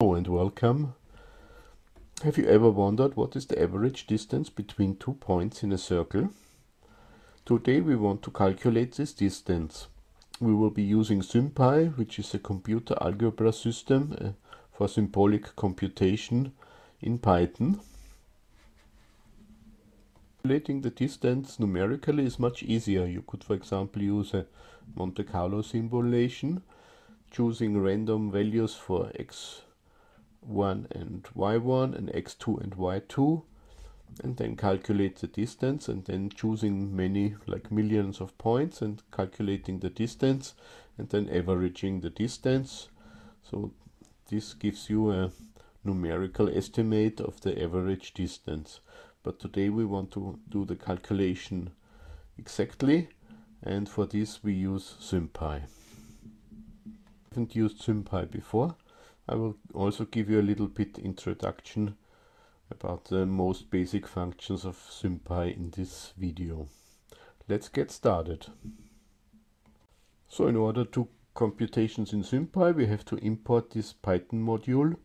Hello and welcome. Have you ever wondered what is the average distance between two points in a circle? Today we want to calculate this distance. We will be using SymPy, which is a computer algebra system uh, for symbolic computation in Python. Calculating the distance numerically is much easier. You could for example use a Monte Carlo simulation, choosing random values for x y1 and y1 and x2 and y2 and then calculate the distance and then choosing many like millions of points and calculating the distance and then averaging the distance so this gives you a numerical estimate of the average distance but today we want to do the calculation exactly and for this we use SymPy. I haven't used SymPy before I will also give you a little bit introduction about the most basic functions of SymPy in this video. Let's get started. So in order to computations in SymPy we have to import this Python module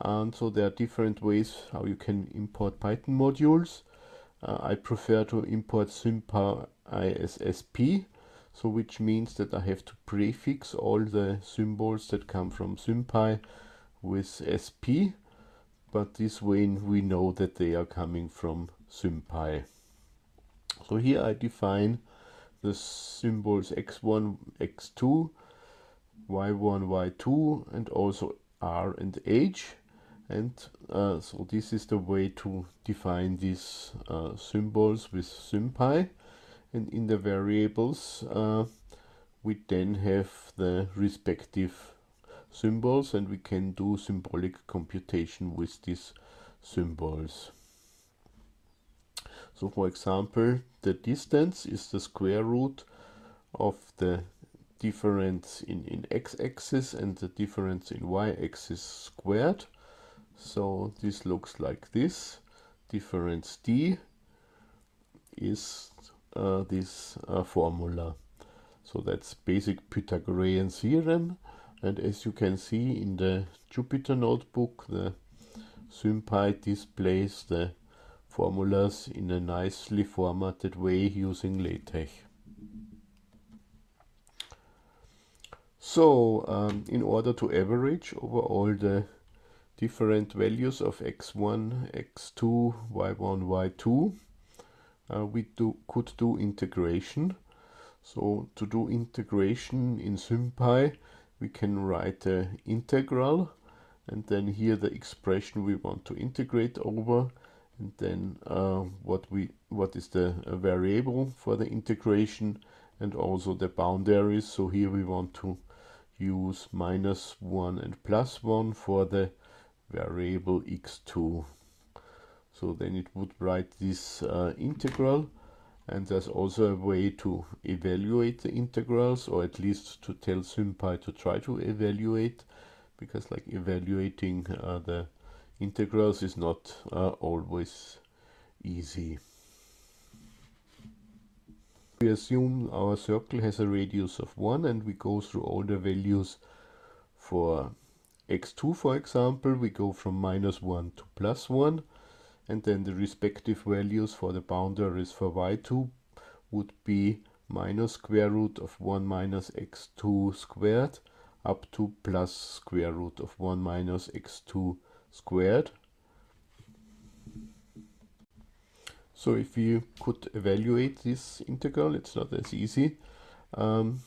and so there are different ways how you can import Python modules. Uh, I prefer to import SymPy as SP so which means that I have to prefix all the symbols that come from SymPy with SP but this way we know that they are coming from SymPy. So here I define the symbols x1, x2, y1, y2 and also r and h and uh, so this is the way to define these uh, symbols with SymPy and in the variables uh, we then have the respective symbols and we can do symbolic computation with these symbols. So for example the distance is the square root of the difference in, in x-axis and the difference in y-axis squared. So this looks like this. Difference d is this uh, formula. So that's basic Pythagorean theorem. And as you can see in the Jupyter notebook, the SymPy displays the formulas in a nicely formatted way using LaTeX. So, um, in order to average over all the different values of x1, x2, y1, y2, uh, we do, could do integration. So to do integration in SymPy, we can write the integral and then here the expression we want to integrate over and then uh, what we what is the uh, variable for the integration and also the boundaries so here we want to use minus 1 and plus 1 for the variable x2 so then it would write this uh, integral and there's also a way to evaluate the integrals or at least to tell SymPy to try to evaluate because like evaluating uh, the integrals is not uh, always easy. We assume our circle has a radius of 1 and we go through all the values for x2 for example we go from minus 1 to plus 1 and then the respective values for the boundaries for y2 would be minus square root of 1 minus x2 squared up to plus square root of 1 minus x2 squared. So if you could evaluate this integral, it's not as easy. Um,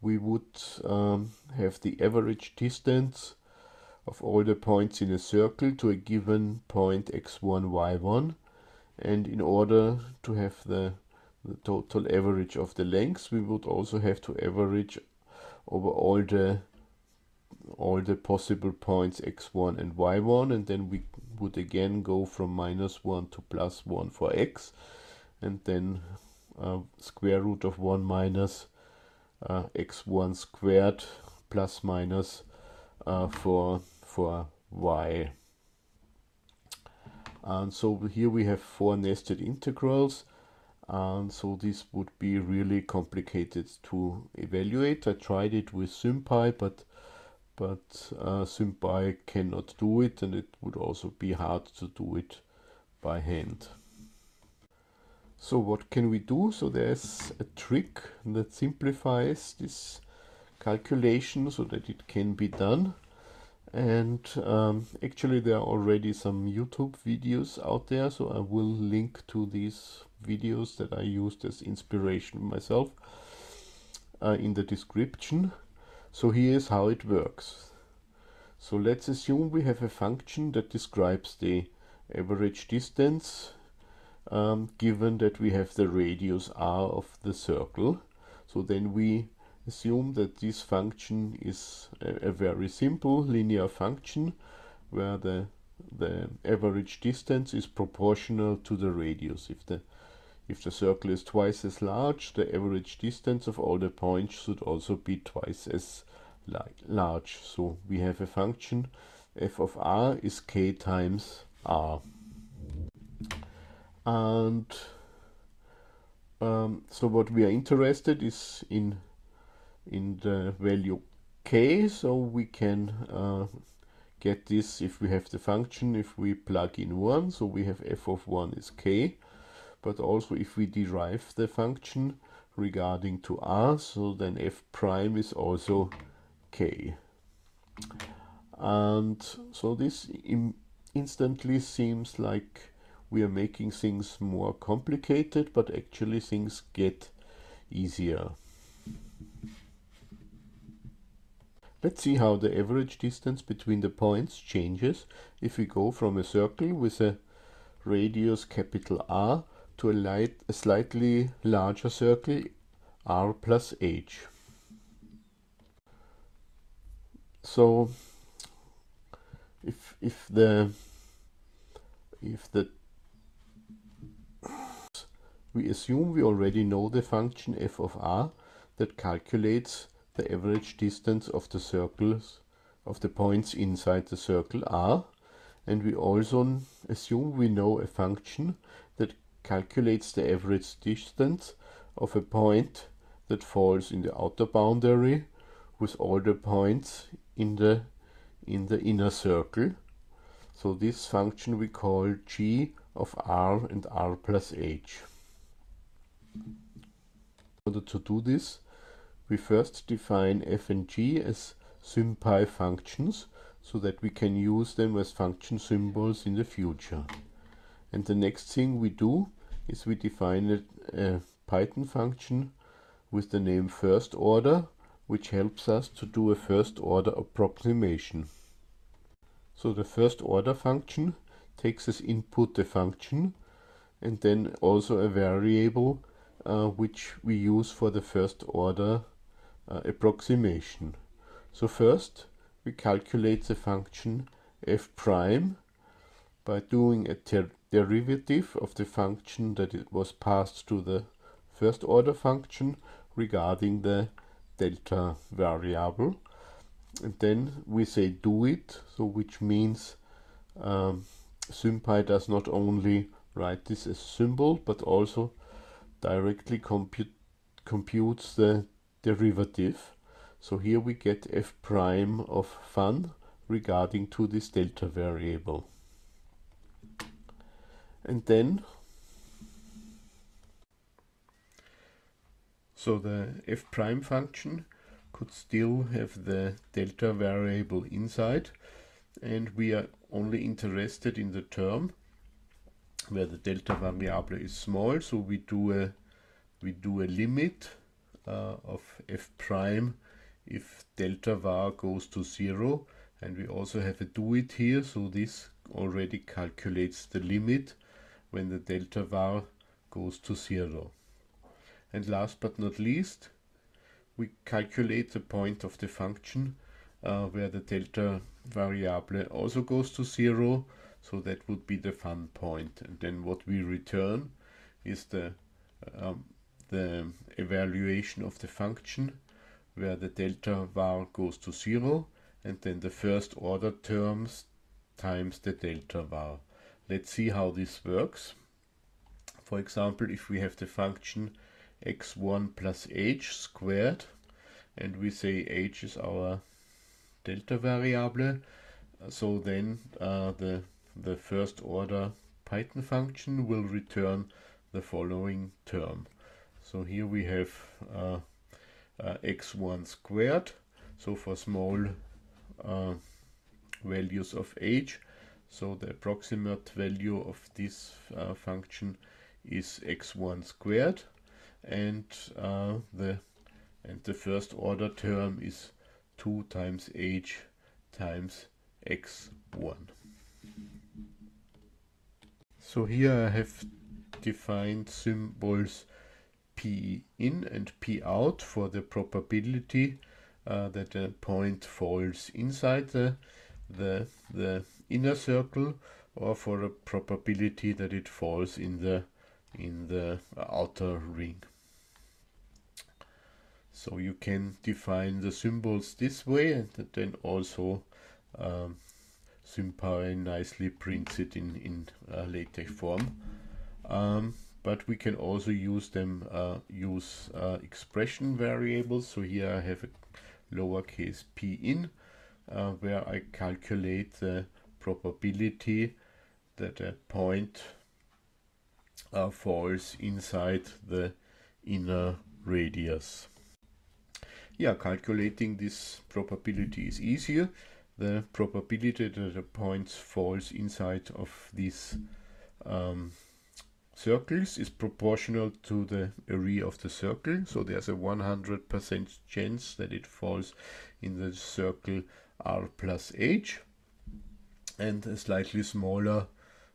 we would um, have the average distance of all the points in a circle to a given point x1, y1. And in order to have the, the total average of the lengths, we would also have to average over all the all the possible points x1 and y1 and then we would again go from minus 1 to plus 1 for x and then uh, square root of 1 minus uh, x1 squared plus minus uh, for for y. And so here we have four nested integrals and so this would be really complicated to evaluate. I tried it with SymPy but but uh, SymPy cannot do it and it would also be hard to do it by hand. So what can we do? So there's a trick that simplifies this calculation so that it can be done and um, actually there are already some YouTube videos out there so I will link to these videos that I used as inspiration myself uh, in the description. So here's how it works. So let's assume we have a function that describes the average distance um, given that we have the radius r of the circle. So then we assume that this function is a, a, very simple linear function where the the average distance is proportional to the radius. If the if the circle is twice as large, the average distance of all the points should also be twice as large. So we have a function f of r is k times r. And um, so what we are interested is in in the value k so we can uh, get this if we have the function if we plug in 1 so we have f of 1 is k. But also if we derive the function regarding to r so then f prime is also k. And so this instantly seems like we are making things more complicated but actually things get easier Let's see how the average distance between the points changes if we go from a circle with a radius capital R to a, light, a slightly larger circle R plus H. So if if the if the we assume we already know the function f of r that calculates the average distance of the circles of the points inside the circle R and we also assume we know a function that calculates the average distance of a point that falls in the outer boundary with all the points in the in the inner circle. So this function we call g of r and r plus h. In order to do this we first define f and g as SymPy functions so that we can use them as function symbols in the future. And the next thing we do is we define a, a Python function with the name first order which helps us to do a first order approximation. So the first order function takes as input the function and then also a variable uh, which we use for the first order uh, approximation. So first we calculate the function f prime by doing a derivative of the function that it was passed to the first order function regarding the delta variable and then we say do it so which means um, SymPy does not only write this as a symbol but also directly compute computes the derivative. So here we get f prime of fun regarding to this delta variable. And then so the f prime function could still have the delta variable inside and we are only interested in the term where the delta variable is small so we do a we do a limit of f prime. If delta var goes to zero and we also have a do it here so this already calculates the limit when the delta var goes to zero. And last but not least we calculate the point of the function uh, where the delta variable also goes to zero so that would be the fun point. And then what we return is the um, the evaluation of the function where the delta var goes to zero and then the first order terms times the delta var. Let's see how this works. For example, if we have the function x1 plus h squared and we say h is our delta variable. So then uh, the, the first order Python function will return the following term. So here we have uh, uh, x1 squared. So for small uh, values of h, so the approximate value of this uh, function is x1 squared and uh, the and the first order term is 2 times h times x1. So here I have defined symbols p in and p out for the probability uh, that a point falls inside the, the, the inner circle or for a probability that it falls in the in the outer ring. So you can define the symbols this way and then also um, nicely prints it in, in uh, LaTeX form. Um, but we can also use them, uh, use uh, expression variables. So here I have a lowercase p in, uh, where I calculate the probability that a point uh, falls inside the inner radius. Yeah, calculating this probability is easier. The probability that a point falls inside of this um, circles is proportional to the area of the circle. So there's a 100% chance that it falls in the circle r plus h and a slightly smaller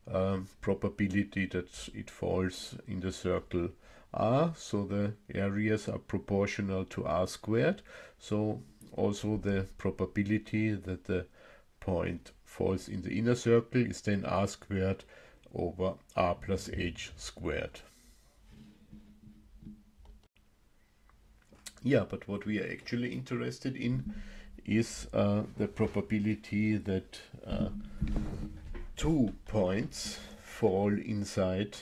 um, probability that it falls in the circle r. So the areas are proportional to r squared. So also the probability that the point falls in the inner circle is then r squared over r plus h squared. Yeah, but what we are actually interested in is uh, the probability that uh, two points fall inside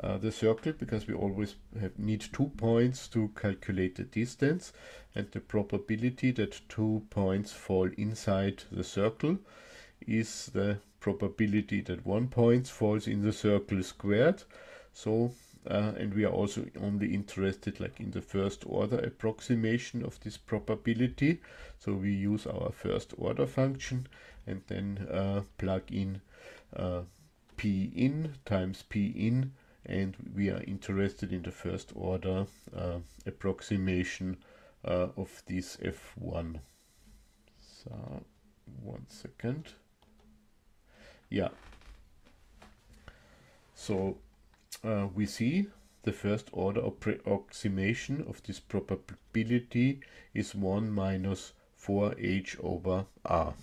uh, the circle because we always have, need two points to calculate the distance and the probability that two points fall inside the circle is the probability that one point falls in the circle squared. So uh, and we are also only interested like in the first order approximation of this probability. So we use our first order function and then uh, plug in uh, p in times p in and we are interested in the first order uh, approximation uh, of this f1 so one second yeah so uh, we see the first order approximation of this probability is 1 minus 4h over r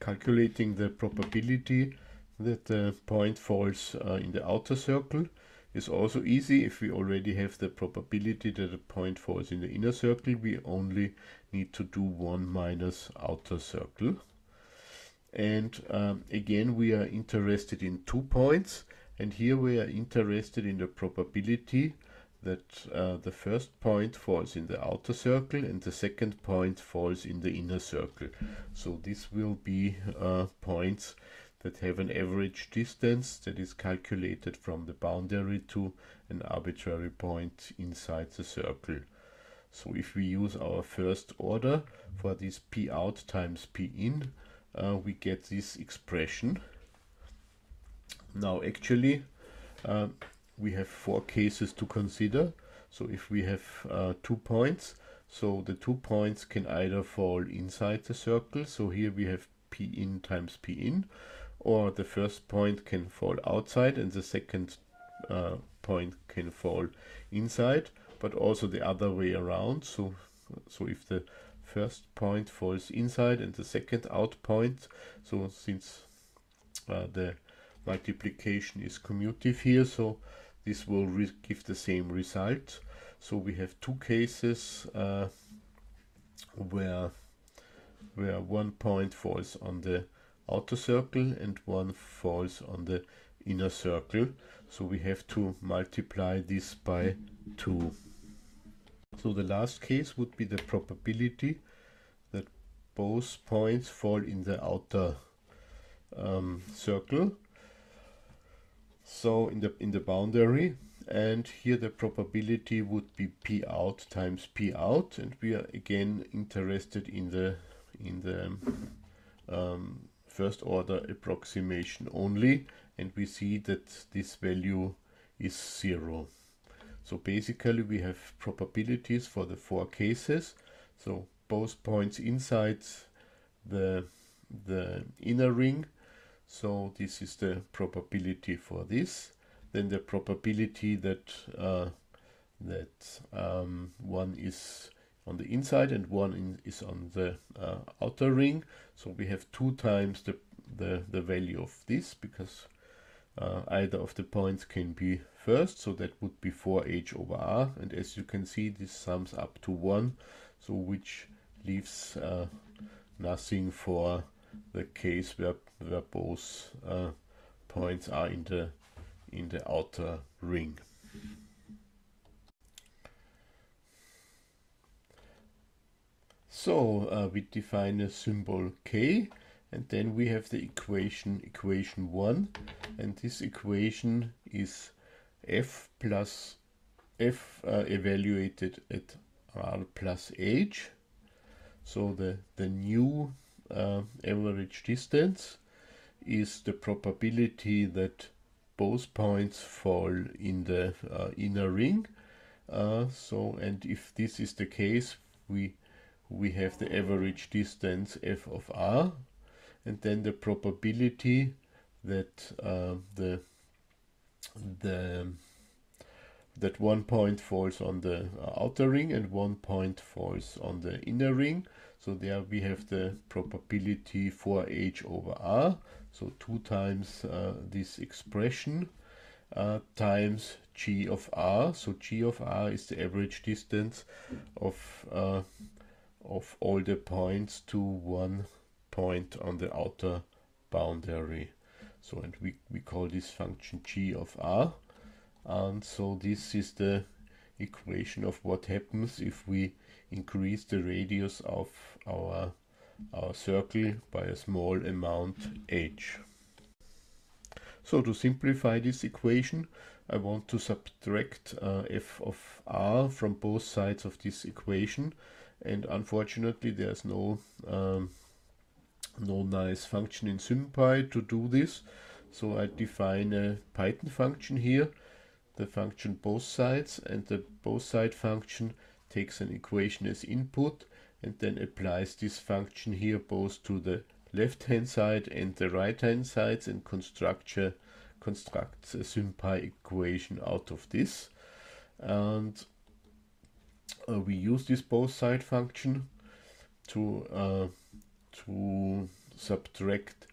calculating the probability that the point falls uh, in the outer circle is also easy. If we already have the probability that a point falls in the inner circle, we only need to do 1 minus outer circle. And um, again, we are interested in two points. And here we are interested in the probability that uh, the first point falls in the outer circle and the second point falls in the inner circle. So this will be uh, points that have an average distance that is calculated from the boundary to an arbitrary point inside the circle. So if we use our first order for this p out times p in, uh, we get this expression. Now actually, uh, we have four cases to consider. So if we have uh, two points, so the two points can either fall inside the circle. So here we have p in times p in, or the first point can fall outside and the second uh, point can fall inside, but also the other way around. So, so if the first point falls inside and the second out point, so since uh, the multiplication is commutative here, so this will give the same result. So we have two cases uh, where where one point falls on the outer circle and one falls on the inner circle. So we have to multiply this by 2. So the last case would be the probability that both points fall in the outer um, circle. So in the in the boundary and here the probability would be p out times p out and we are again interested in the in the um, first order approximation only and we see that this value is zero so basically we have probabilities for the four cases. So both points inside the the inner ring. So this is the probability for this. Then the probability that uh, that um, one is on the inside and one in, is on the uh, outer ring. So we have two times the, the, the value of this because uh, either of the points can be first. So that would be 4h over r. And as you can see, this sums up to 1. So which leaves uh, nothing for the case where, where both uh, points are in the in the outer ring. So uh, we define a symbol k and then we have the equation equation 1 and this equation is f plus f uh, evaluated at r plus h. So the the new uh, average distance is the probability that both points fall in the uh, inner ring. Uh, so, and if this is the case, we we have the average distance f of r, and then the probability that uh, the the that one point falls on the outer ring and one point falls on the inner ring. So there we have the probability for h over r. So 2 times uh, this expression uh, times g of r. So g of r is the average distance of, uh, of all the points to one point on the outer boundary. So and we, we call this function g of r. And so this is the equation of what happens if we increase the radius of our our circle by a small amount h. So to simplify this equation, I want to subtract uh, f of r from both sides of this equation and unfortunately there's no um, no nice function in SymPy to do this. So I define a Python function here the function both sides and the both side function takes an equation as input and then applies this function here both to the left hand side and the right hand sides and constructs a, constructs a SymPy equation out of this. And uh, we use this both side function to uh, to subtract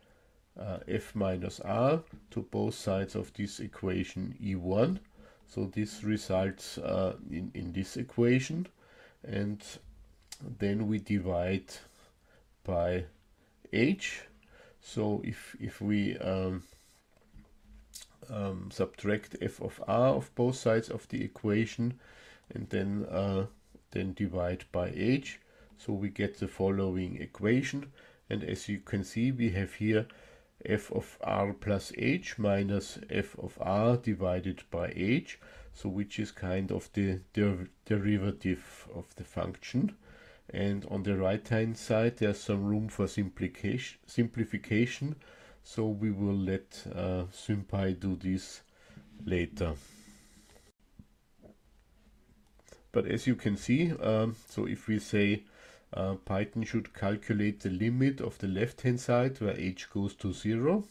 uh, f minus r to both sides of this equation e1 so this results uh, in, in this equation. And then we divide by h. So if if we um, um, subtract f of r of both sides of the equation and then uh, then divide by h so we get the following equation. And as you can see we have here f of r plus h minus f of r divided by h. So which is kind of the der derivative of the function. And on the right hand side there's some room for simplification. So we will let uh, SymPy do this later. But as you can see um, so if we say uh, Python should calculate the limit of the left hand side where h goes to zero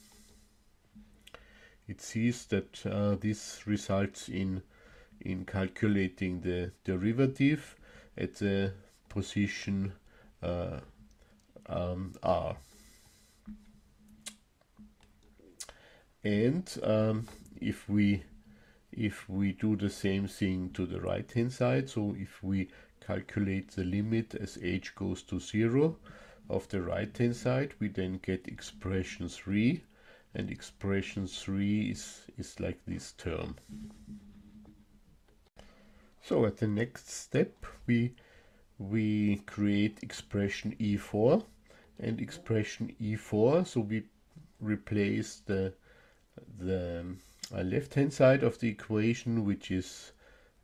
it sees that uh, this results in in calculating the derivative at the position uh, um, R. And um, if we if we do the same thing to the right hand side, so if we calculate the limit as h goes to zero of the right hand side, we then get expression 3 and expression 3 is, is like this term. So at the next step we we create expression e4 and expression e4 so we replace the the uh, left hand side of the equation which is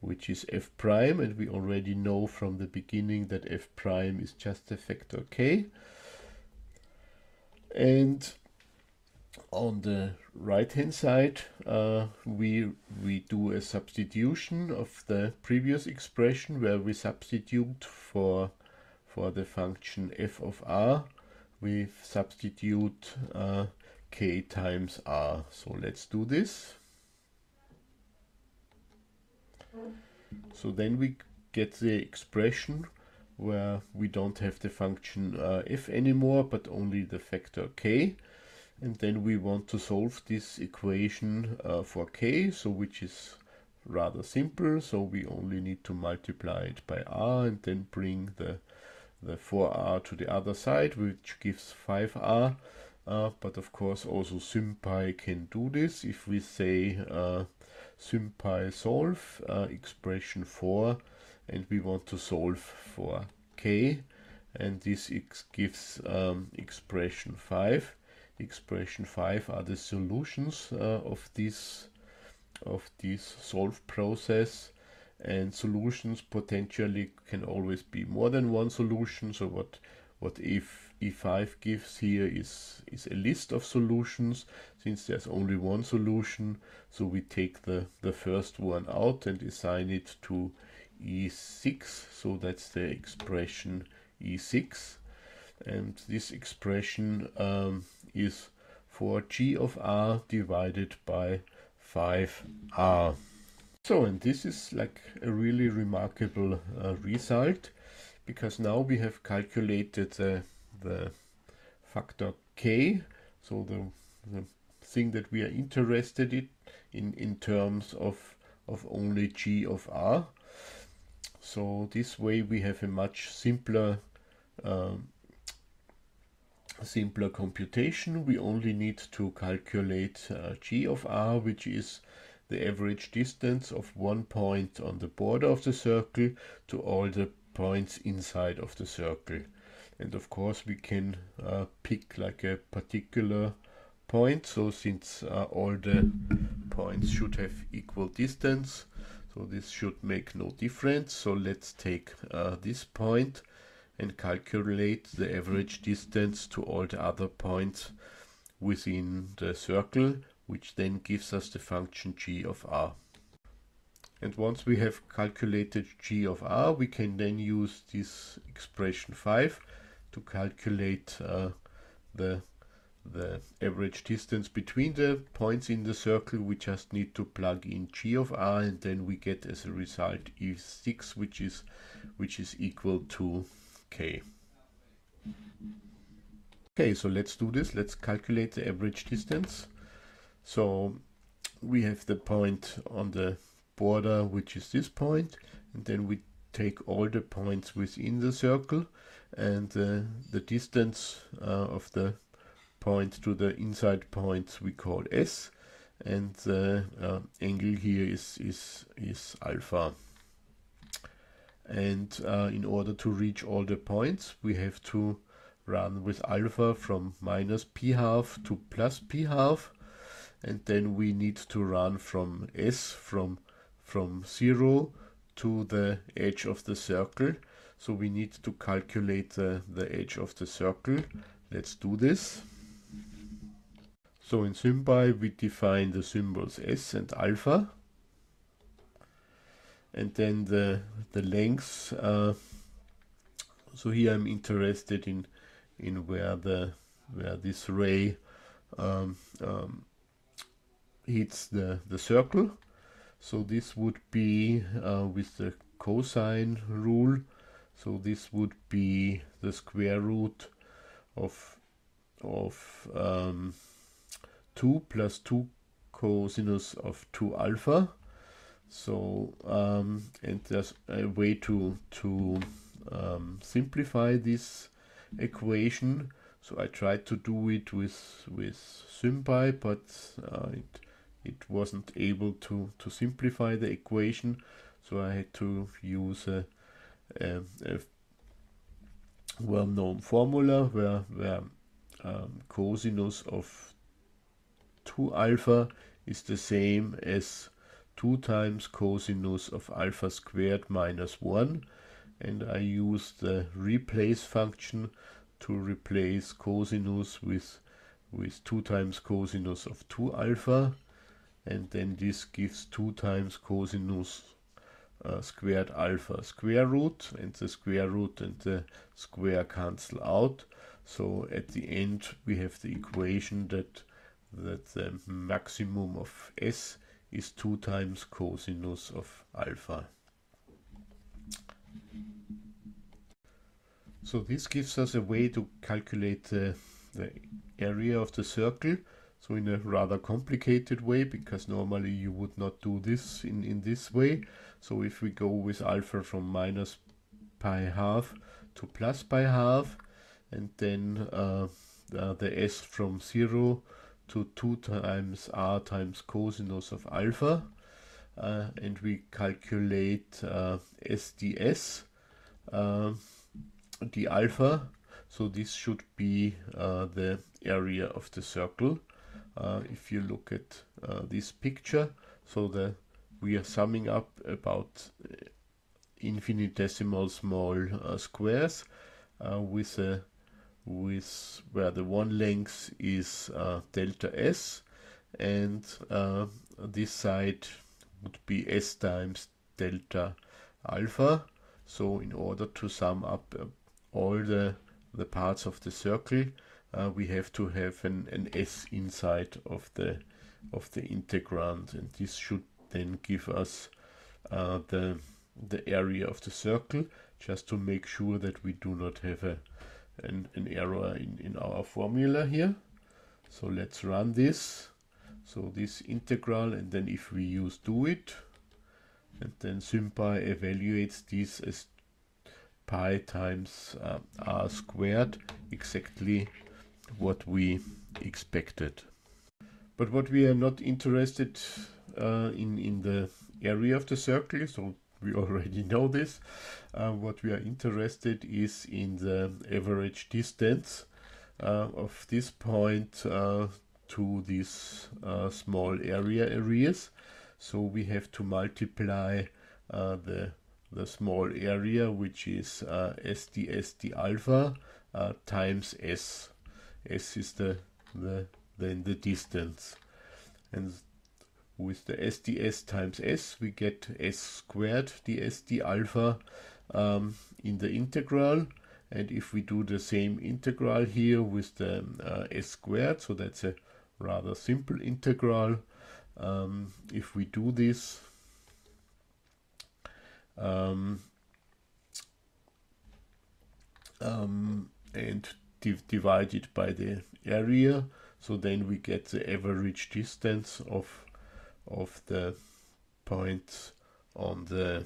which is f prime and we already know from the beginning that f prime is just a factor k. And on the right hand side uh, we we do a substitution of the previous expression where we substitute for for the function f of r. We substitute uh, k times r. So let's do this so then we get the expression where we don't have the function uh, f anymore but only the factor k. And then we want to solve this equation uh, for k so which is rather simple. So we only need to multiply it by r and then bring the the 4r to the other side which gives 5r uh, but of course also sympy can do this if we say uh, sympy solve uh, expression 4 and we want to solve for k. And this gives um, expression 5 expression 5 are the solutions uh, of this of this solve process. And solutions potentially can always be more than one solution. So what what if e5 gives here is is a list of solutions since there's only one solution so we take the the first one out and assign it to e6 so that's the expression e6 and this expression um, is for g of r divided by 5r. So and this is like a really remarkable uh, result because now we have calculated uh, the factor k. So the, the thing that we are interested in in, in terms of of only g of r. So this way we have a much simpler um, simpler computation, we only need to calculate uh, g of r, which is the average distance of one point on the border of the circle to all the points inside of the circle. And of course we can uh, pick like a particular point, so since uh, all the points should have equal distance, so this should make no difference. So let's take uh, this point and calculate the average distance to all the other points within the circle, which then gives us the function g of r. And once we have calculated g of r, we can then use this expression 5 to calculate uh, the the average distance between the points in the circle we just need to plug in g of r and then we get as a result e6 which is which is equal to k Okay, so let's do this. Let's calculate the average distance. So we have the point on the border, which is this point, and then we take all the points within the circle and uh, the distance uh, of the point to the inside points we call S. And the uh, angle here is, is, is alpha. And uh, in order to reach all the points we have to run with alpha from minus pi half to plus pi half. And then we need to run from s from from 0 to the edge of the circle. So we need to calculate the, the edge of the circle. Let's do this. So in SymPy we define the symbols s and alpha. And then the the length uh, so here I'm interested in in where the where this ray um, um, hits the the circle so this would be uh, with the cosine rule so this would be the square root of of um, 2 plus 2 cosinus of 2 alpha so um, and there's a way to to um, simplify this equation. So I tried to do it with with SymPy, but uh, it it wasn't able to to simplify the equation. So I had to use a, a, a well-known formula where, where um, cosinus of 2 alpha is the same as 2 times cosinus of alpha squared minus 1 and I use the replace function to replace cosinus with with 2 times cosinus of 2 alpha and then this gives 2 times cosinus uh, squared alpha square root and the square root and the square cancel out so at the end we have the equation that that the maximum of s is 2 times cosinus of alpha. So this gives us a way to calculate the, the area of the circle so in a rather complicated way because normally you would not do this in, in this way. So if we go with alpha from minus pi half to plus pi half and then uh, the, s from 0 to 2 times r times cosinus of alpha uh, and we calculate uh, SDS uh, the alpha so this should be uh, the area of the circle if you look at uh, this picture. So the we are summing up about infinitesimal small squares with a with where the one length is uh, delta s and uh, this side would be s times delta alpha. So in order to sum up uh, all the the parts of the circle uh, we have to have an, an s inside of the of the integrand and this should then give us uh, the the area of the circle just to make sure that we do not have a an, an error in, in our formula here. So let's run this. So this integral and then if we use do it and then SymPy evaluates this as pi times uh, r squared exactly what we expected. But what we are not interested uh, in in the area of the circle, so we already know this. Uh, what we are interested is in the average distance uh, of this point uh, to these uh, small area areas. So we have to multiply uh, the the small area which is uh, SDSD alpha uh, times S. S is the the then the distance and with the SDS times S, we get S squared dsd alpha um, in the integral. And if we do the same integral here with the uh, S squared, so that's a rather simple integral. Um, if we do this, um, um, and div by the area, so then we get the average distance of of the points on the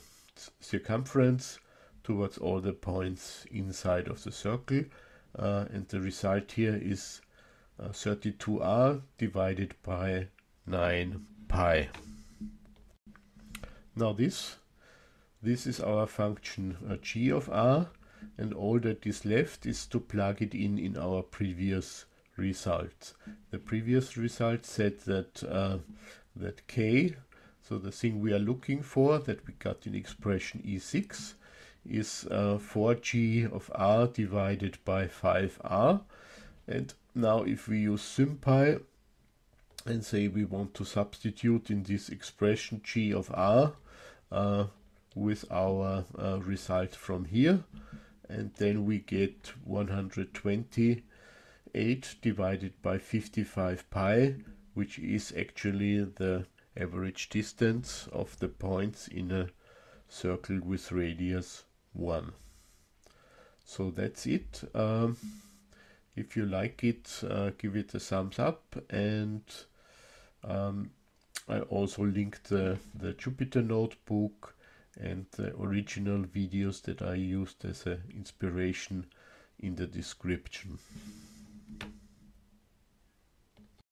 circumference towards all the points inside of the circle uh, and the result here is uh, 32r divided by 9 pi. Now this this is our function uh, g of r and all that is left is to plug it in in our previous results. The previous result said that uh, that k, so the thing we are looking for that we got in expression E6 is uh, 4g of r divided by 5r. And now if we use SymPy and say we want to substitute in this expression g of r uh, with our uh, result from here and then we get 128 divided by 55 pi which is actually the average distance of the points in a circle with radius 1. So that's it. Um, if you like it, uh, give it a thumbs up and um, I also linked the, the Jupyter notebook and the original videos that I used as an inspiration in the description.